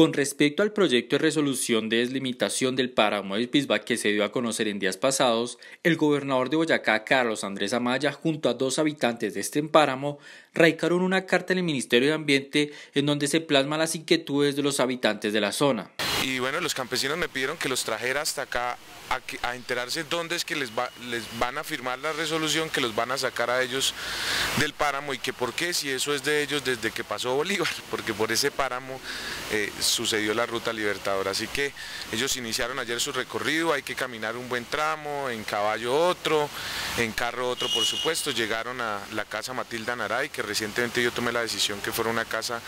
Con respecto al proyecto de resolución de deslimitación del páramo de Pisba que se dio a conocer en días pasados, el gobernador de Boyacá, Carlos Andrés Amaya, junto a dos habitantes de este páramo, radicaron una carta en el Ministerio de Ambiente en donde se plasman las inquietudes de los habitantes de la zona. Y bueno, los campesinos me pidieron que los trajera hasta acá a, enterarse dónde es que les, les van a firmar la resolución, que los van a sacar a ellos del páramo y que por qué, si eso es de ellos desde que pasó Bolívar, porque por ese páramo eh, sucedió la ruta libertadora. Así que ellos iniciaron ayer su recorrido, hay que caminar un buen tramo, en caballo otro, en carro otro por supuesto, llegaron a la casa Matilda Naray, que recientemente yo tomé la decisión que fuera una casa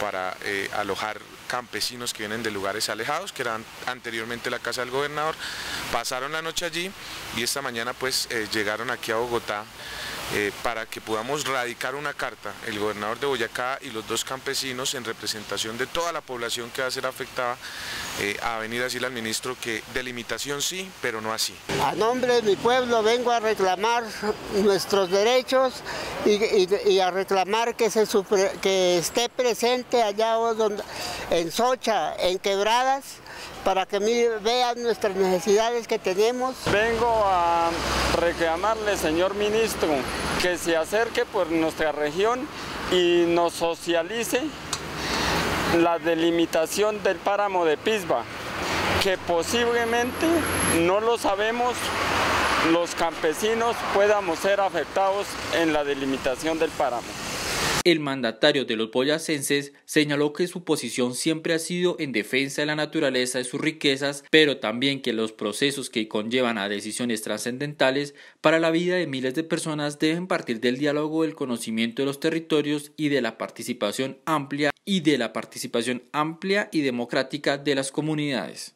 para eh, alojar campesinos que vienen de lugares alejados, que eran anteriormente la casa del gobernador, pasaron la noche allí y esta mañana pues eh, llegaron aquí a Bogotá eh, para que podamos radicar una carta, el gobernador de Boyacá y los dos campesinos en representación de toda la población que va a ser afectada, eh, a venir a decirle al ministro que delimitación sí, pero no así. A nombre de mi pueblo vengo a reclamar nuestros derechos y, a reclamar que, se que esté presente allá donde, en Socha, en Quebradas, para que vean nuestras necesidades que tenemos. Vengo a reclamarle, señor ministro, que se acerque por nuestra región y nos socialice la delimitación del páramo de Pisba, que posiblemente, no lo sabemos, los campesinos podamos ser afectados en la delimitación del páramo. El mandatario de los boyacenses señaló que su posición siempre ha sido en defensa de la naturaleza y sus riquezas, pero también que los procesos que conllevan a decisiones trascendentales para la vida de miles de personas deben partir del diálogo, del conocimiento de los territorios y de la participación amplia y de la participación amplia y democrática de las comunidades.